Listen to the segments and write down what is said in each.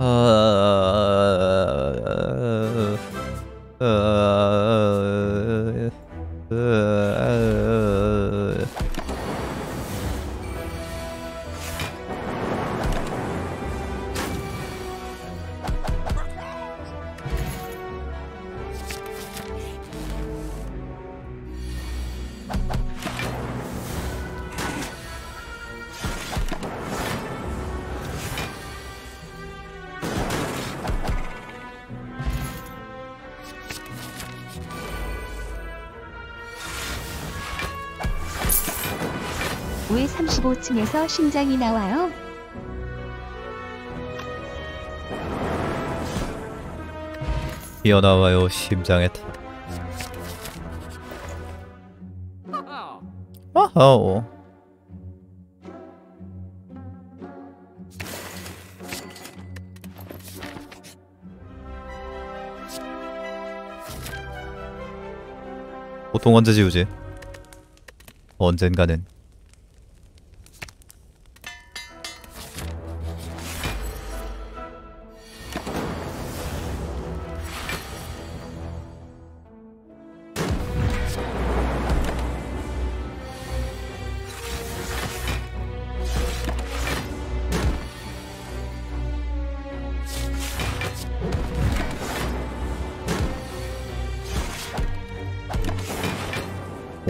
아, 층에서 심장이 나와요? 튀어나와요 심장에 어허 보통 언제 지우지? 언젠가는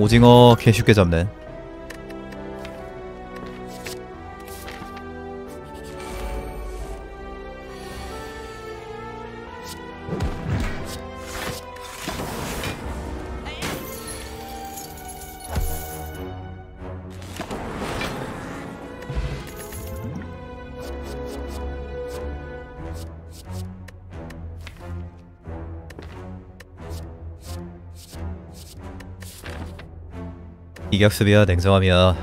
오징어 개 쉽게 잡네 이격수비야 냉정함이야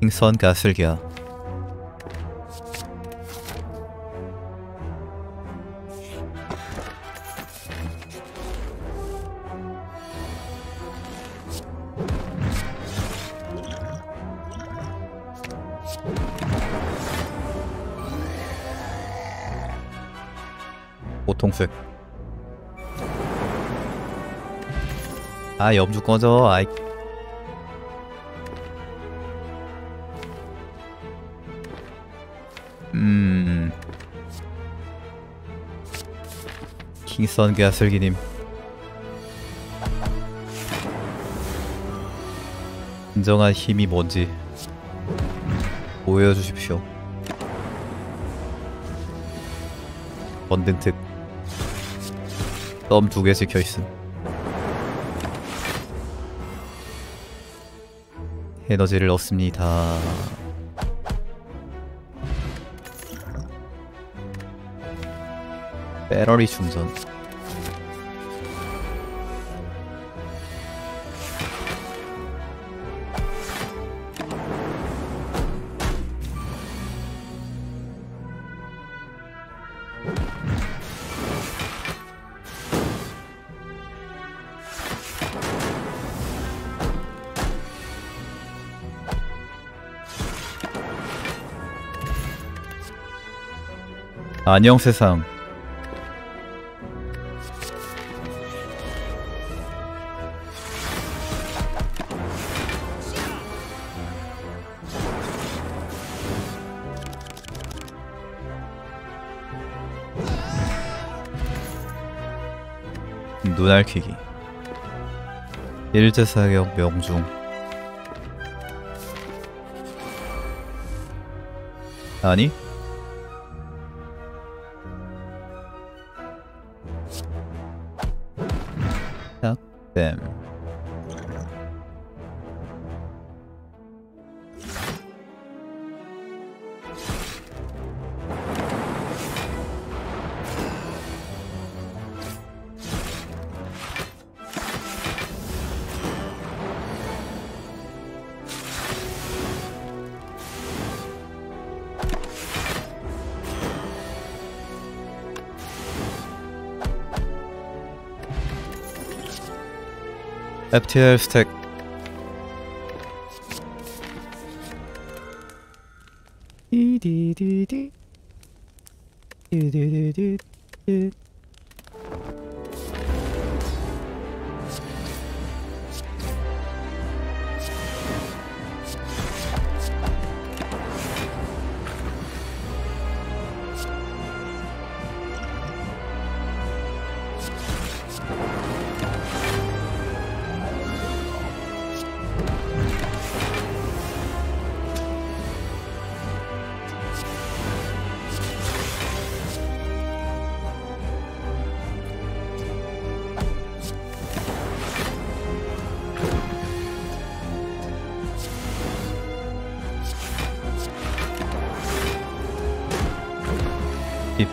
킹선 가슬기야 보통색. 아 염주 꺼져. 아이 킹선 가슬기님. 진정한 힘이 뭔지 보여주십시오. 번등특. 덤두개 찍혀 있음. 에너지를 얻습니다. 배터리 충전 안녕 세상 눈알퀴기 일제사격 명중 아니? FTL 스택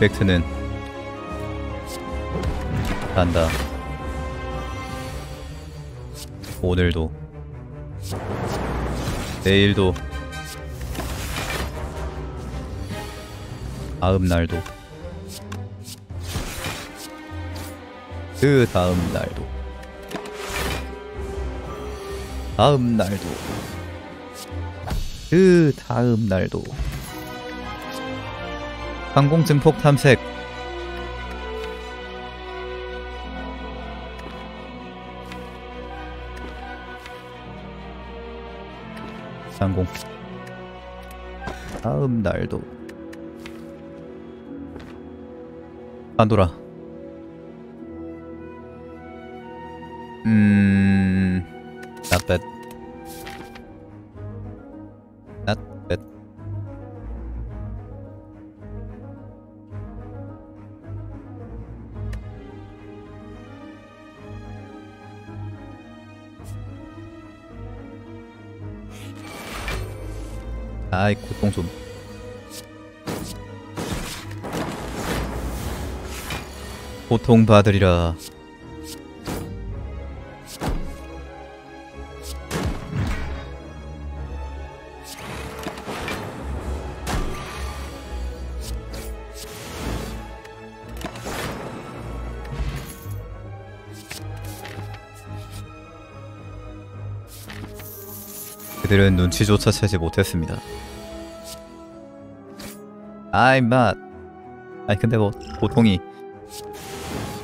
이펙트는 간다. 오늘도. 내일도. 다음 날도. 그 다음 날도. 다음 날도. 그 다음 날도 항공 증폭 탐색. 항공. 다음 날도. 판도라 음 아이 고통 좀 고통 받으리라 그들은 눈치조차 채지 못했습니다. 아이 맛. 아니 근데 뭐 보통이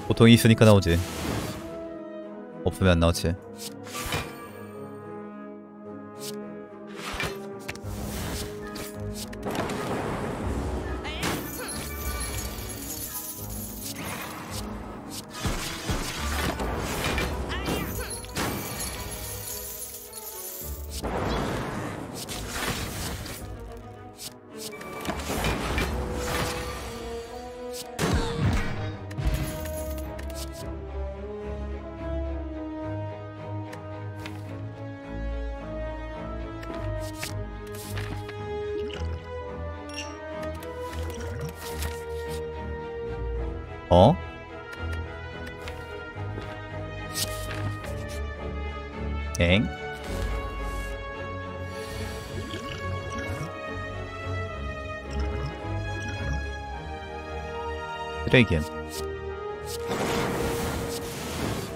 보통이 있으니까 나오지. 없으면 안 나오지. 쓰레기엔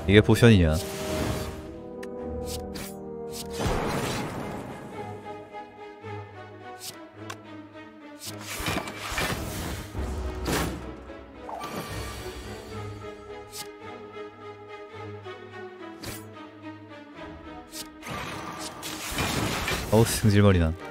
이게 포션이냐? 어우 승질머리나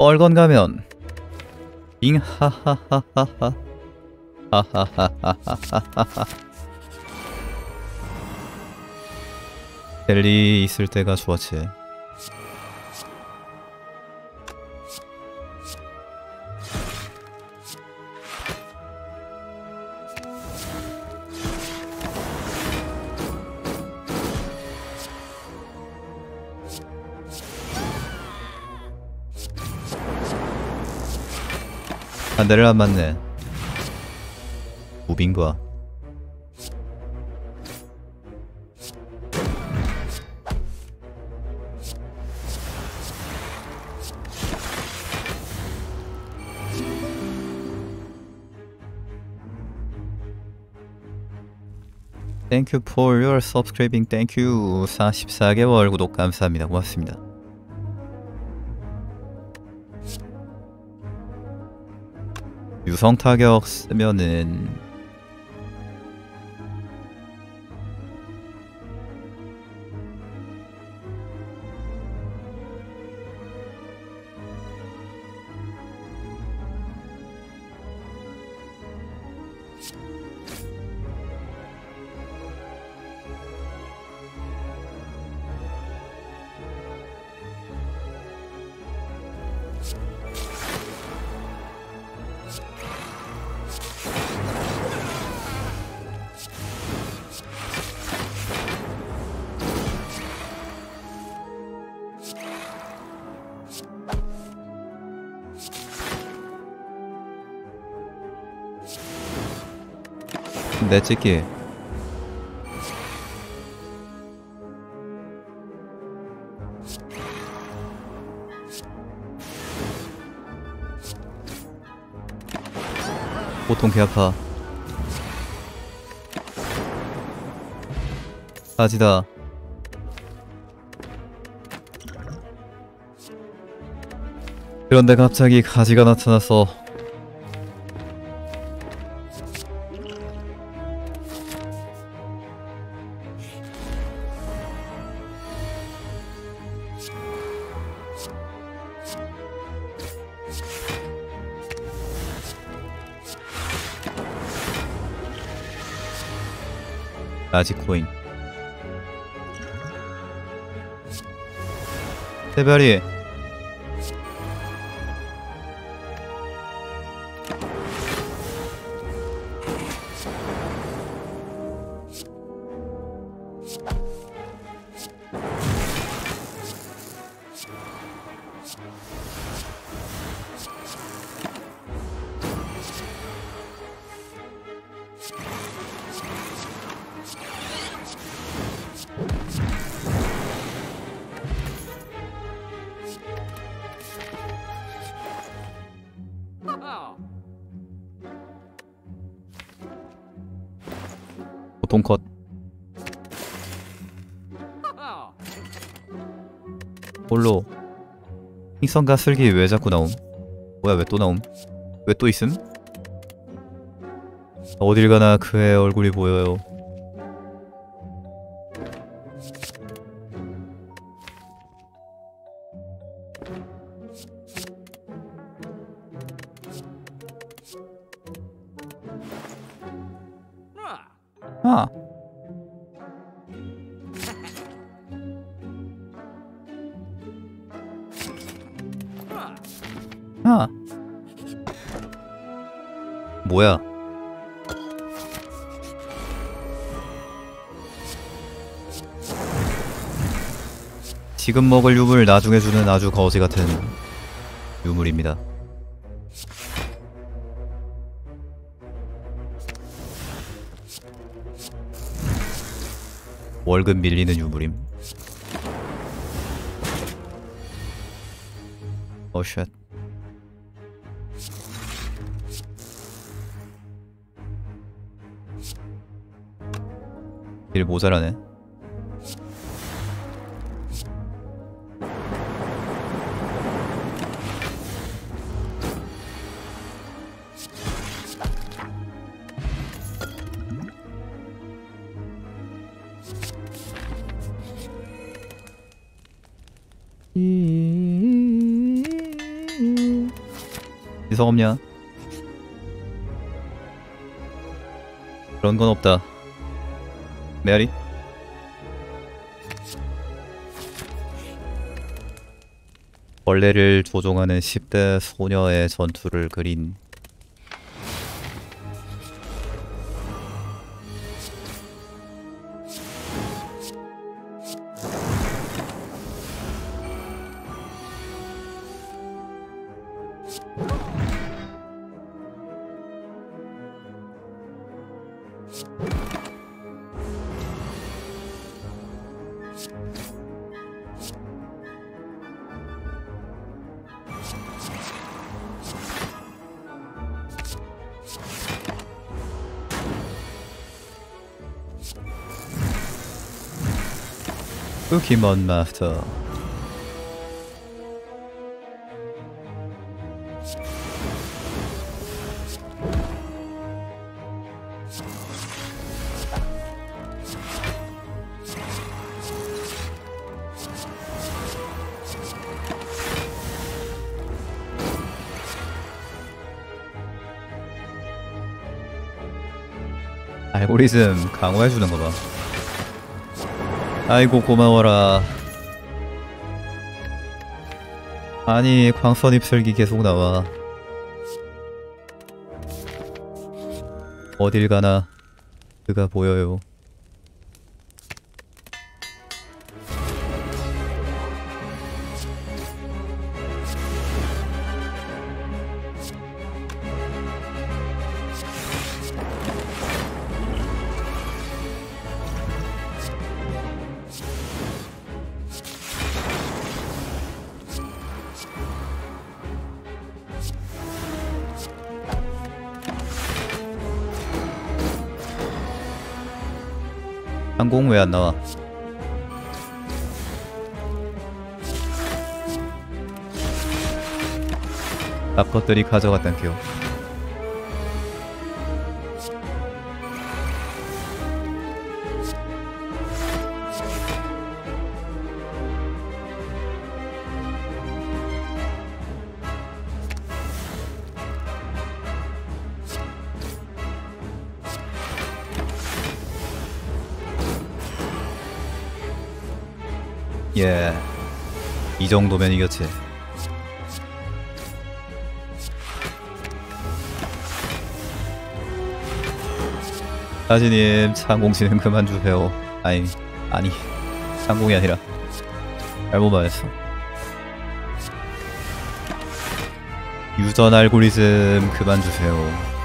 얼건 가면 잉 하하하하 하 하하하하하하 델리 있을 때가 좋았지 한 대를 안 맞네 무빙과 Thank you for your subscribing. Thank you. 44개월 구독 감사합니다. 고맙습니다. 유성 타격 쓰면은 내 찍기 보통 개 아파. 가지다. 그런데 갑자기 가지가 나타나서 라지코인. 세별이 보통 컷 홀로 흰선과 슬기 왜 자꾸 나옴? 뭐야 왜 또 나옴? 왜 또 있음? 어딜 가나 그의 얼굴이 보여요 지금 먹을 유물 나중에 주는 아주 거지 같은 유물입니다. 월급 밀리는 유물임. 어 쉣. 일 모자라네. 없냐? 그런 건 없다. 메아리? 벌레를 조종하는 10대 소녀의 전투를 그린 포켓몬 마스터 알고리즘 강화해주는 거 봐 아이고 고마워라. 아니 광선 입술기 계속 나와. 어딜 가나 그가 보여요 항공 왜 안 나와 앞 것들이 가져갔단 겨 이 정도면 이겼지. 사진님 창공 진행 그만 주세요. 아니 아니 창공이 아니라 잘못 말했어. 유전 알고리즘 그만 주세요.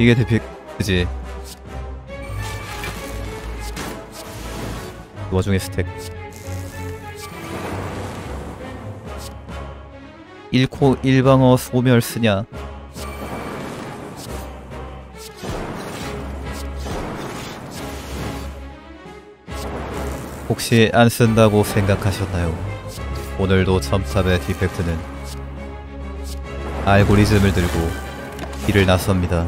이게 대피 그지? 그 와중에 스택 1코 1방어 소멸 쓰냐 혹시 안 쓴다고 생각하셨나요? 오늘도 첨탑의 디펙트는 알고리즘을 들고 길을 나섭니다.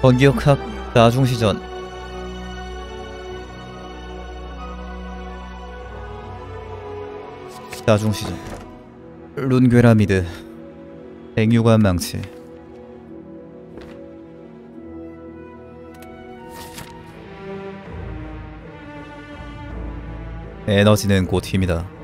번기역학 나중시전. 나중시전. 룬괴라미드. 백유관 망치. 에너지는 곧 힘이다.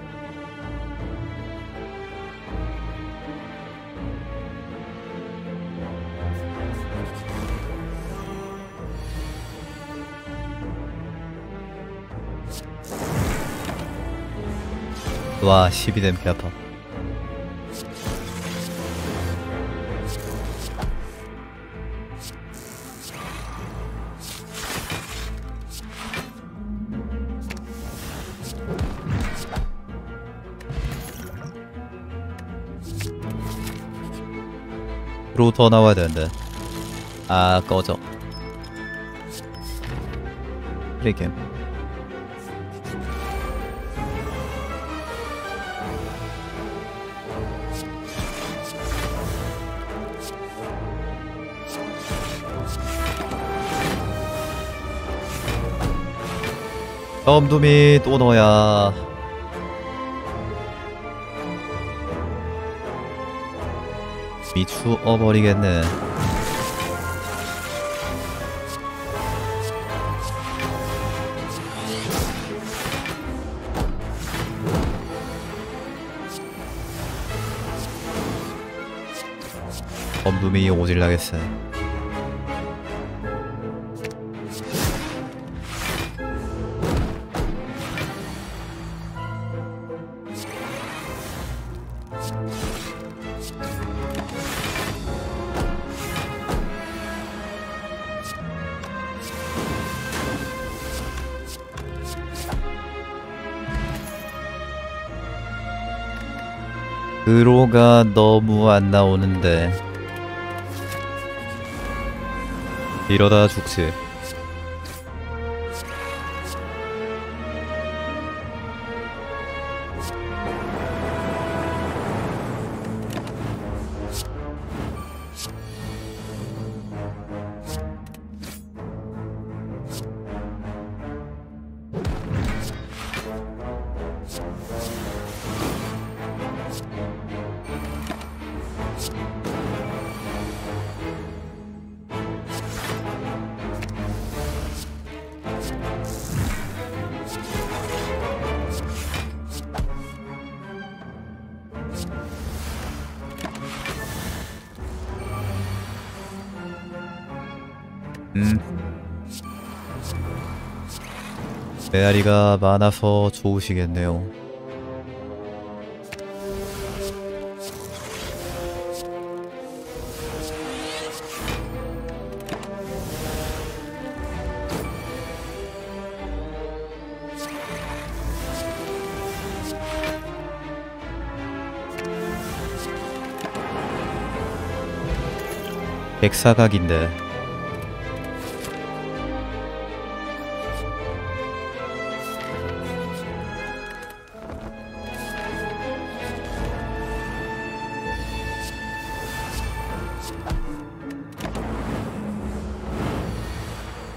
와 12댐 개 아파. 로더 나와야 되는데. 아 꺼져. 프리캠 점둠이 또 너야. 미추어버리겠네. 점둠이 오질라겠어 너무 안 나오는데. 이러다 죽지 메아리가 많아서 좋으시겠네요. 백사각인데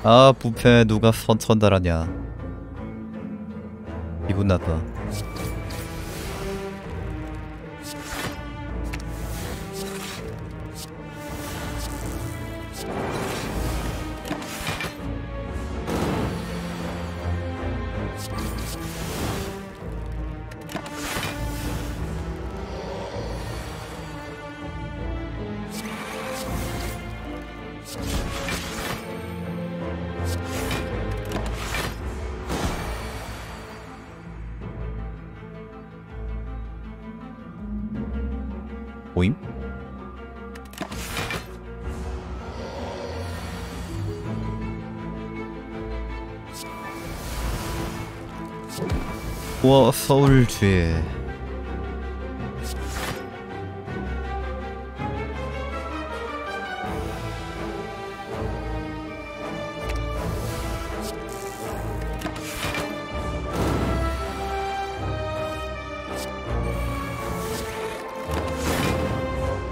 아 부패 누가 선천 달았냐? 기분 나빠 우와 서울주에.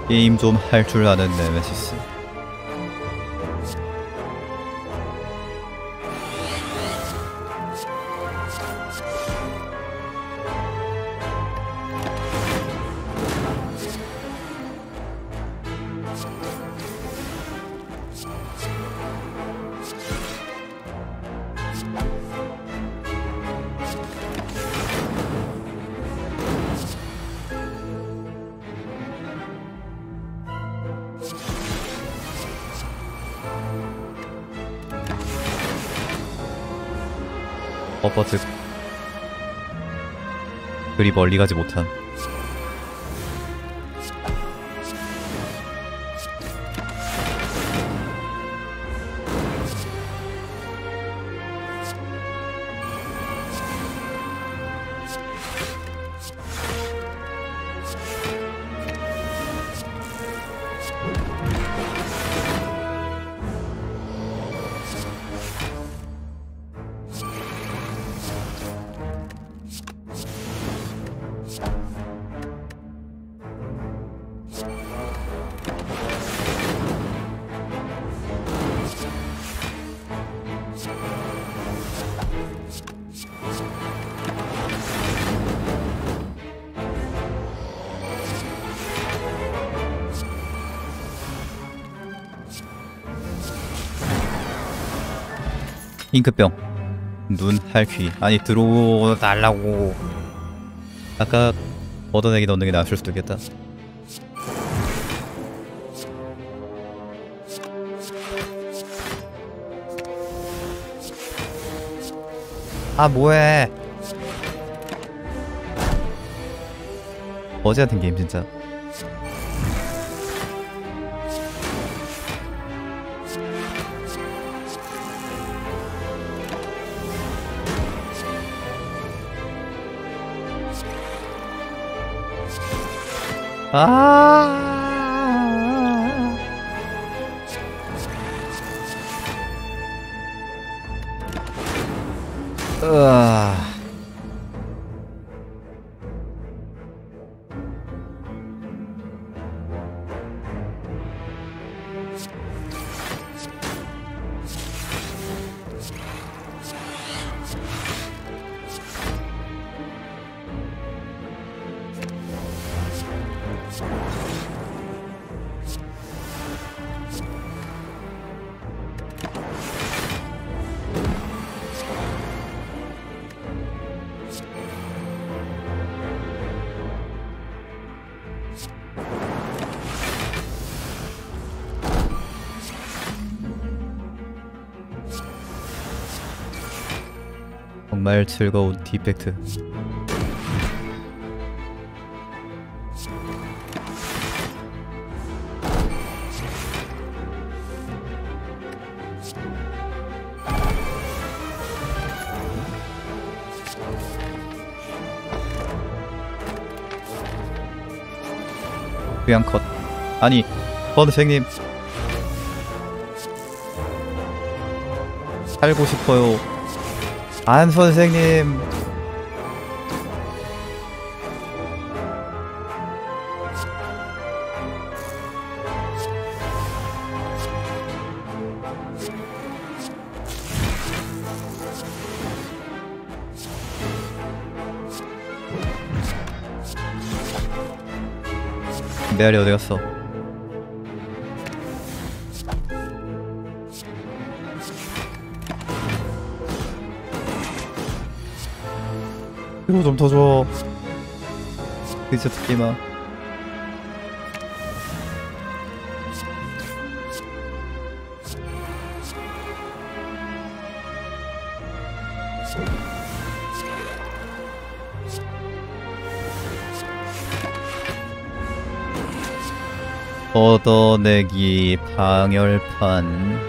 게임 좀 할 줄 아는 네메시스 엇버트. 그리 멀리 가지 못한 잉크병. 눈 할퀴 아니 들어달라고. 아까 얻어내기 넣는 게 나았을 수도 있겠다. 아 뭐해? 거지 같은 게임 진짜. 아. 으아. 즐거운 디펙트. 그냥 컷. 아니, 버드생님. 살고 싶어요. 안 선생님. 메아리 어디 갔어? 이거 좀 더 줘. 그저 듣기마. 얻어내기 방열판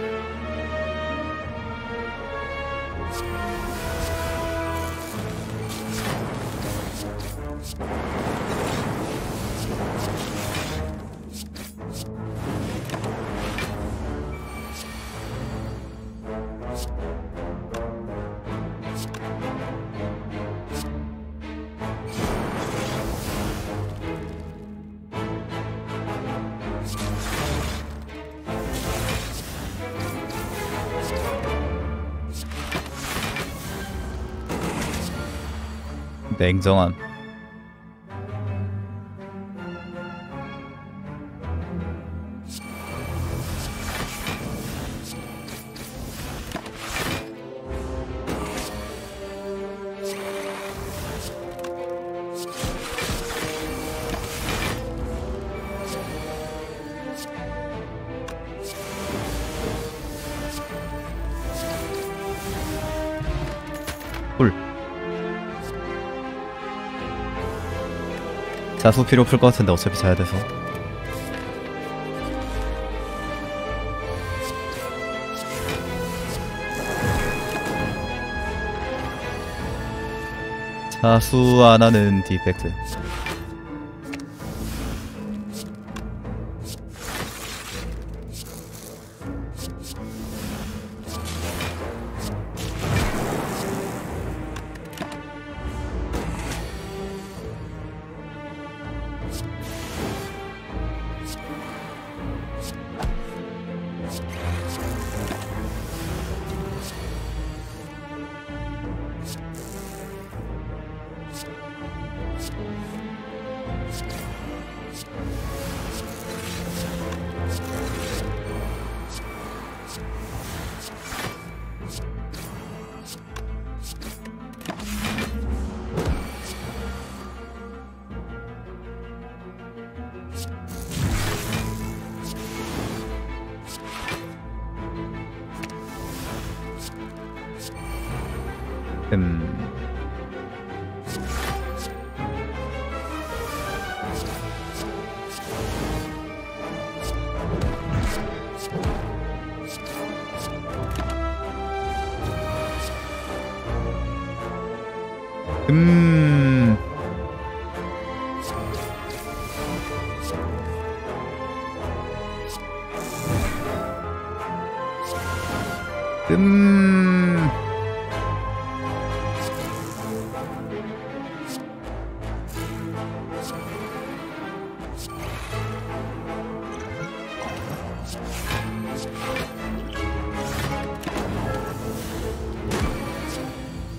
냉정함. 꿀 자수 필요 없을 것 같은데 어차피 자야 돼서. 자수 안 하는 디펙트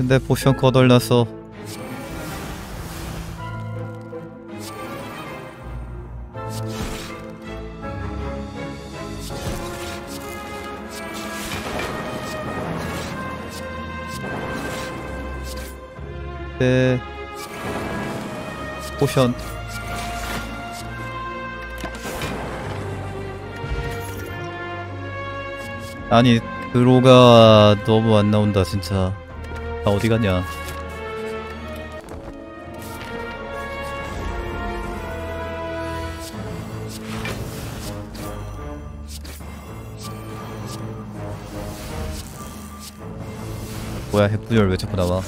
근데 포션 거덜나서 네. 포션. 아니 드로가 너무 안 나온다 진짜 다 어디 갔냐? 뭐야 핵분열 왜 자꾸 나와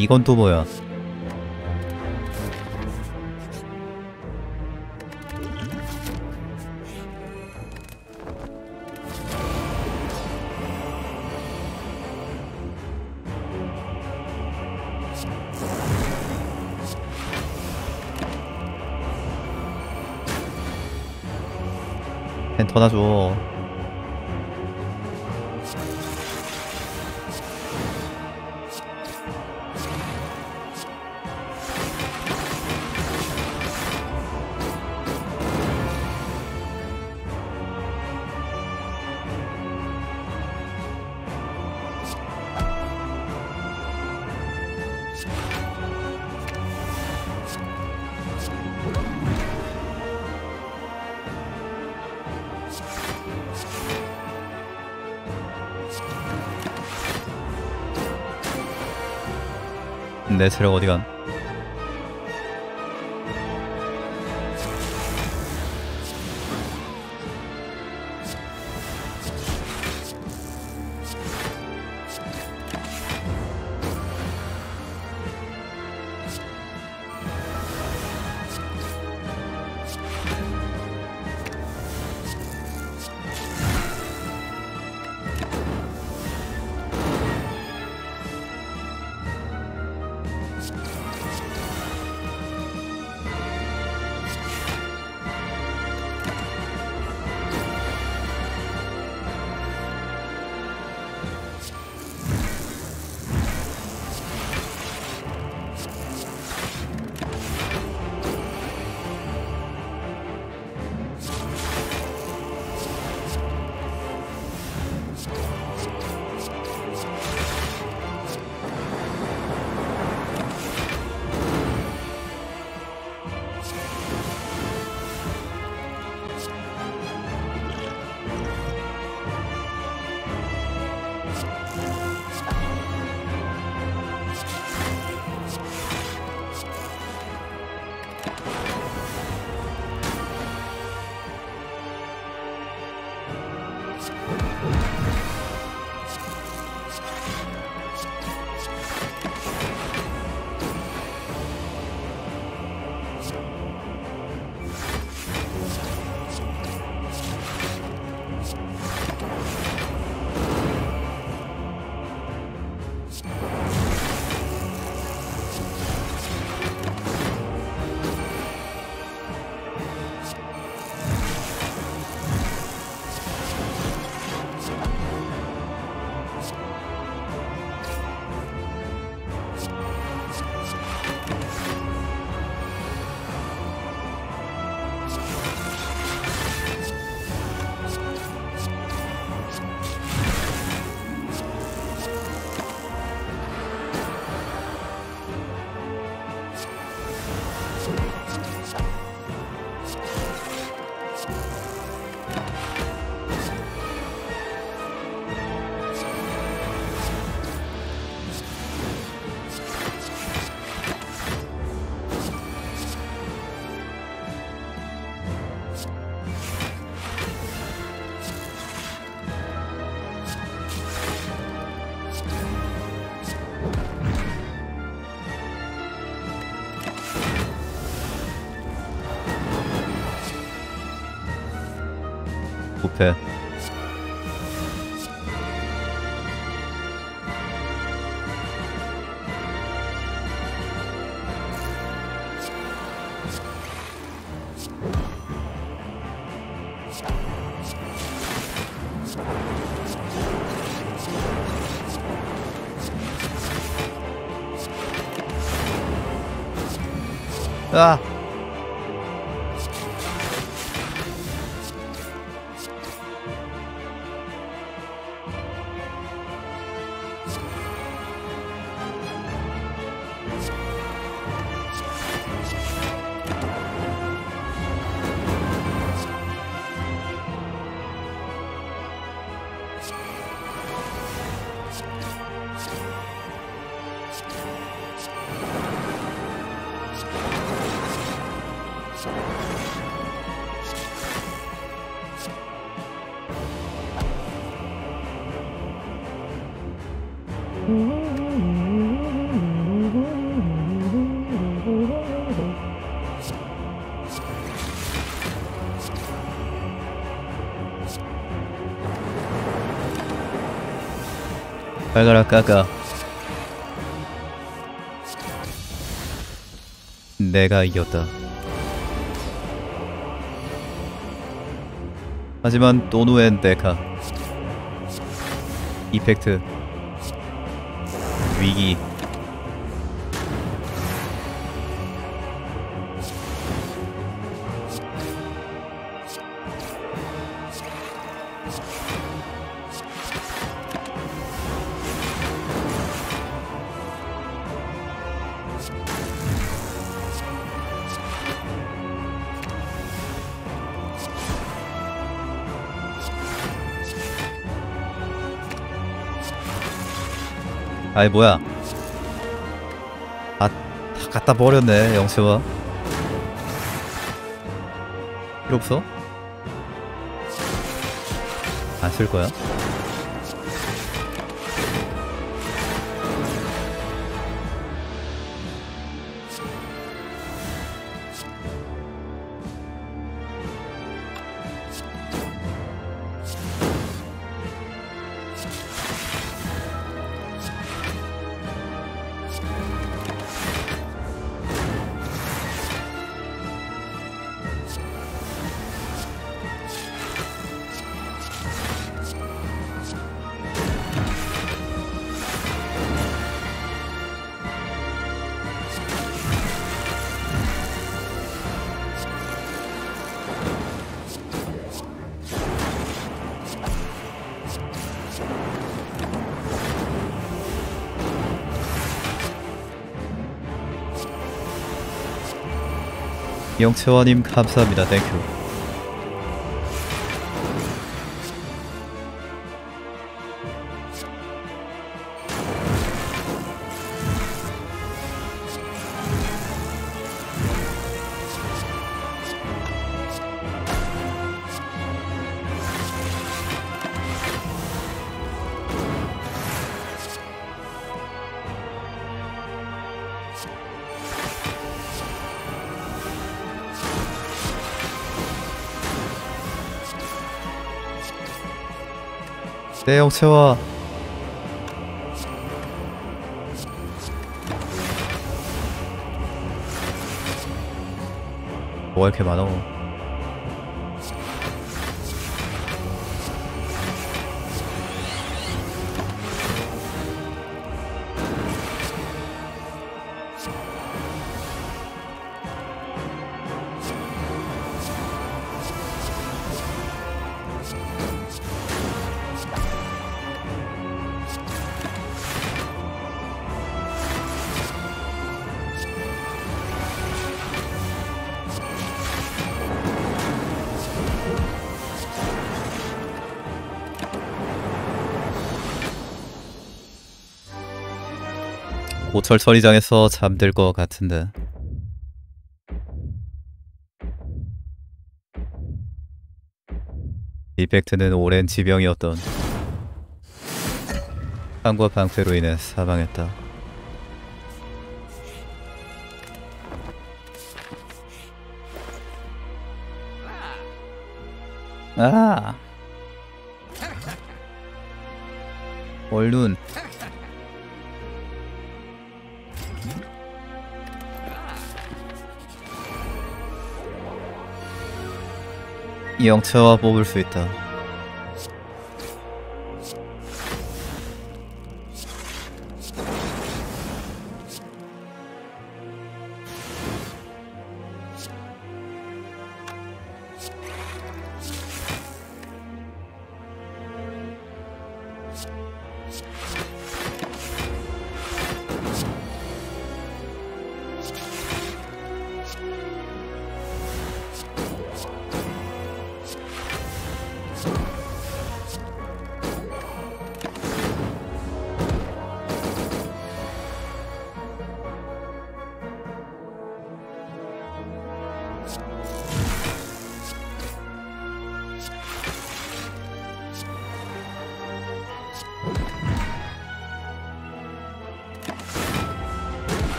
이건 또 뭐야? 펜터나 줘 내 체력 어디간 빨가라 까까 내가 이겼다. 하지만 또누엔 데카 이펙트 Vigi 아이 뭐야 아, 다 갖다 버렸네 영채와 필요 없어? 안 쓸 거야? 영채화님 감사합니다. 땡큐 네 영채화 뭐가 이렇게 많아 고철 처리장에서 잠들 것 같은데. 이펙트는 오랜 지병이었던 상과 방패로 인해 사망했다. 아! 얼 눈 영체와 뽑을 수 있다.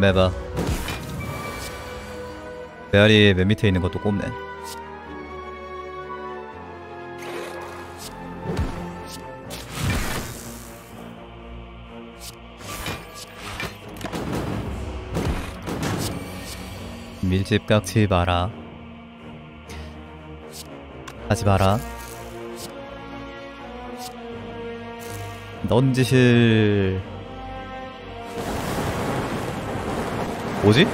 매봐. 메아리 맨 밑에 있는 것도 꼽네. 밀집 깎지 마라. 하지 마라. 넌 짓을 뭐지?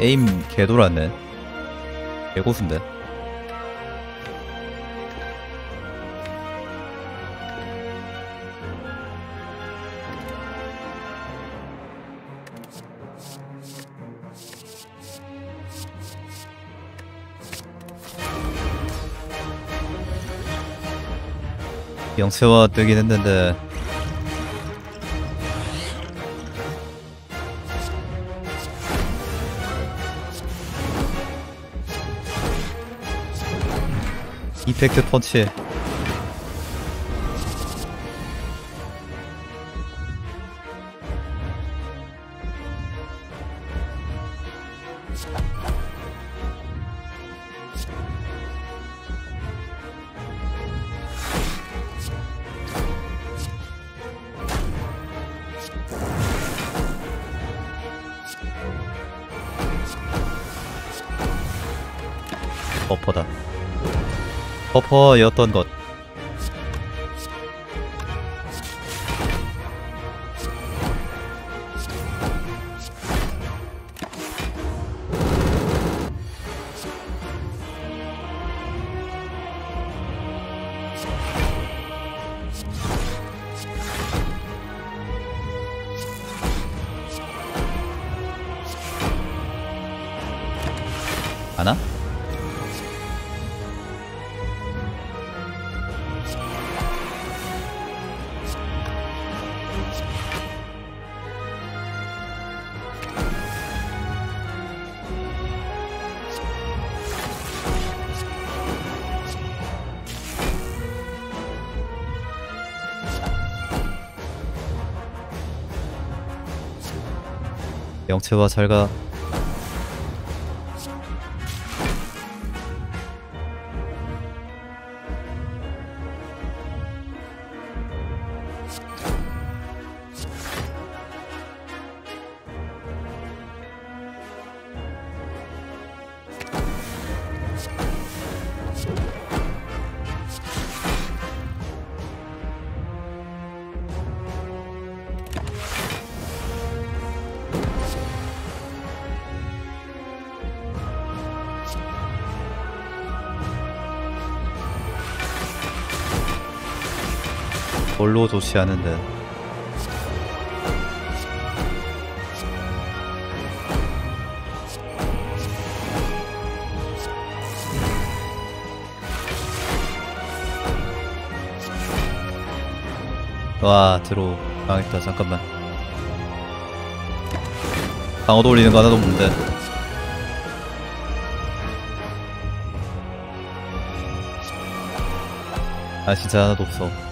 에임 개돌았네 개고수인데 영세화 뜨긴 했는데 이펙트 펀치 버퍼였던 것 영채와 잘가 별로 좋지 않은데 와 들어 망했다. 잠깐만. 방어도 올리는 거 하나도 없는데. 아 진짜 하나도 없어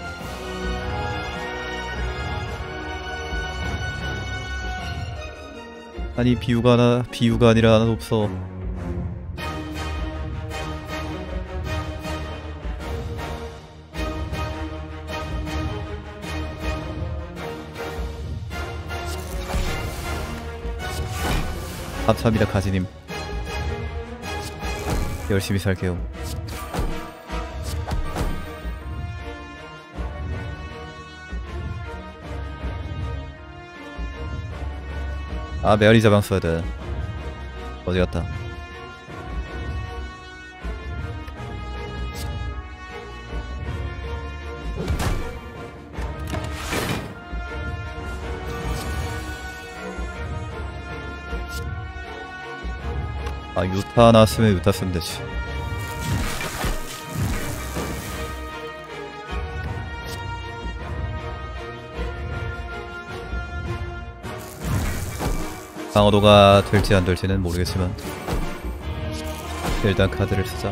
아니 비유가 하나 비유가 아니라 하나도 없어. 감사합니다 가지님. 열심히 살게요 아 메아리 자방 써야 돼. 어디 갔다? 아 유타 나왔으면 유타 쓰면 되지 방어도가 될지 안 될지는 모르겠지만 일단 카드를 쓰자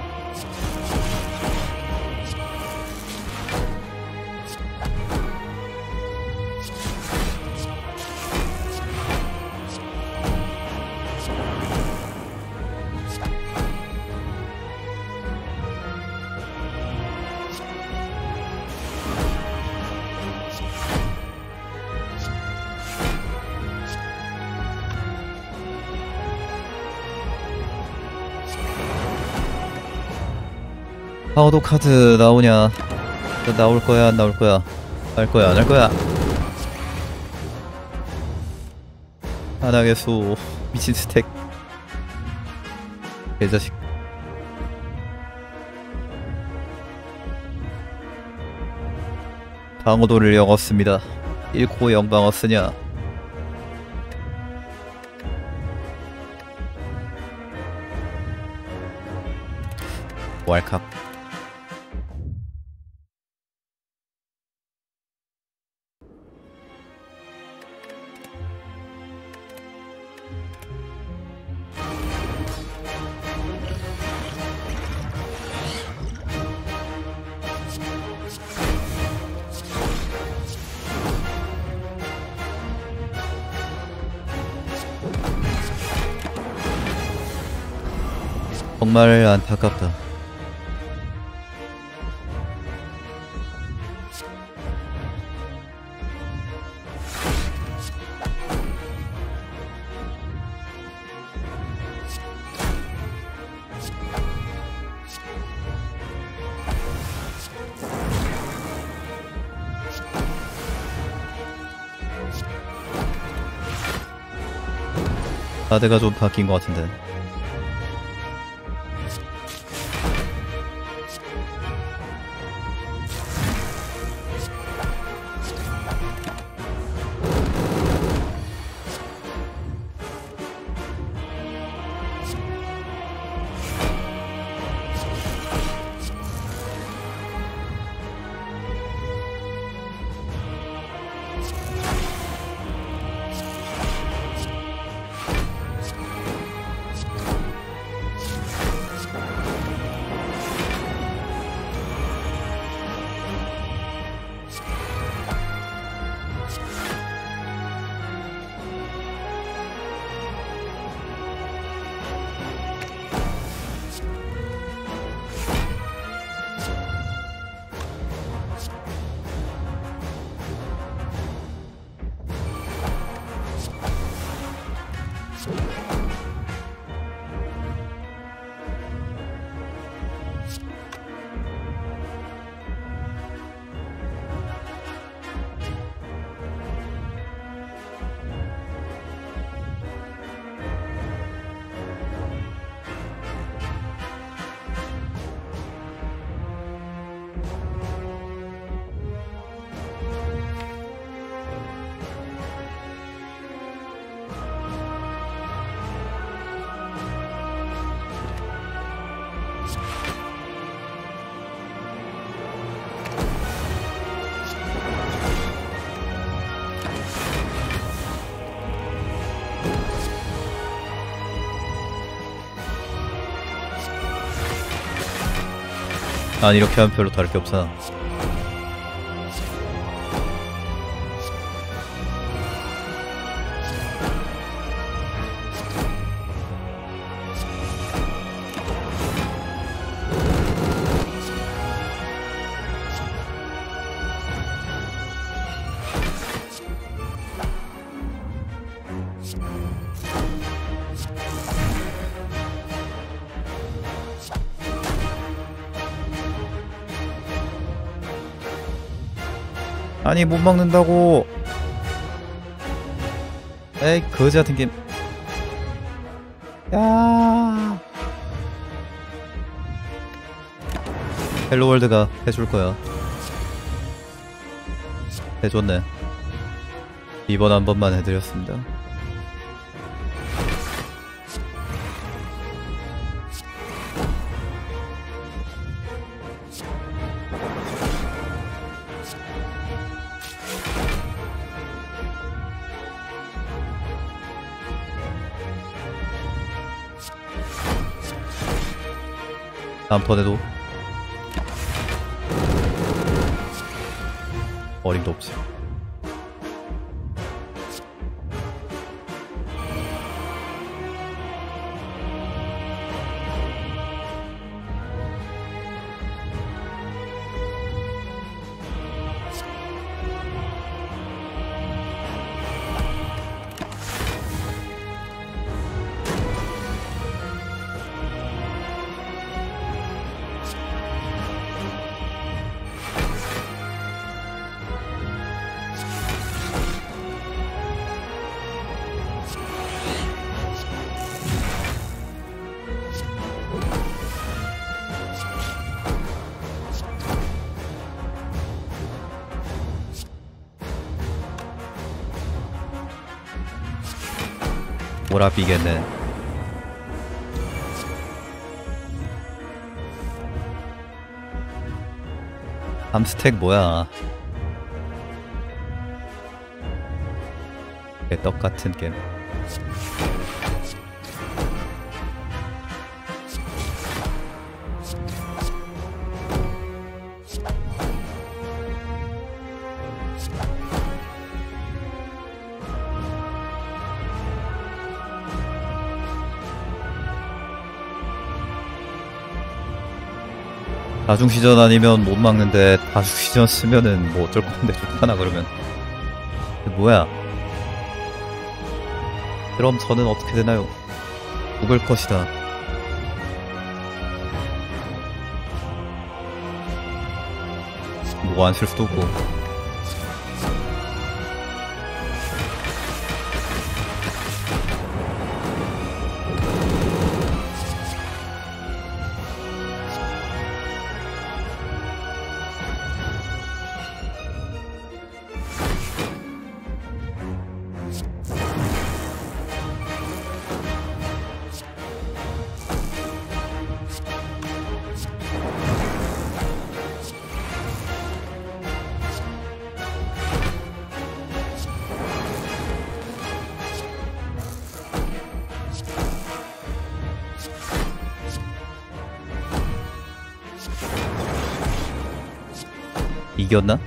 파워도 카드 나오냐? 나올 거야 안 나올 거야? 할 거야 안 할 거야? 안 하겠소. 미친 스택. 개자식. 방어도를 영었습니다. 1코 0방어 쓰냐? 왈칵 정말 안타깝다. 카드가 좀 바뀐 것 같은데. 아니 이렇게 하면 별로 다를 게 없잖아 못 막는다고. 에이 거지 같은 게임. 야. 헬로월드가 해줄 거야. 해줬네. 이번 한 번만 해드렸습니다 다음 턴에도 어림도 없지 몰아비겠네. 함스택 뭐야? 개떡 같은 게임 다중시전 아니면 못 막는데 다중시전 쓰면은 뭐 어쩔 건데 좋다나 그러면. 뭐야? 그럼 저는 어떻게 되나요? 죽을 것이다. 뭐안쓸 수도 없고 이겼나?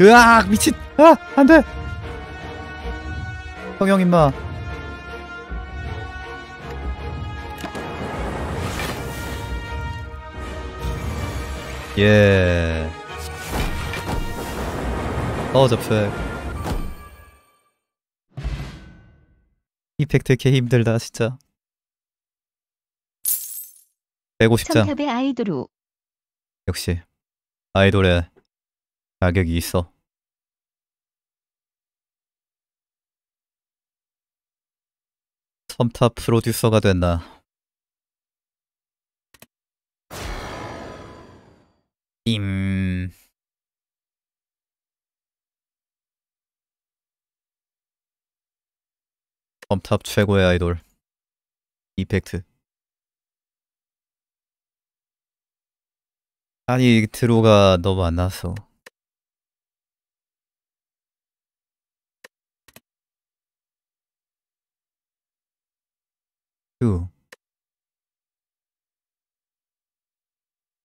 으악 미친. 아 안돼. 성형 임마. 예. 어접해 이펙트 개 힘들다 진짜. 150장 청탑의 아이돌우. 역시 아이돌의 가격이 있어. 첨탑 프로듀서가 됐나? 임 컴탑 최고의 아이돌. 이펙트. 아니 드로가 너무 안 나왔어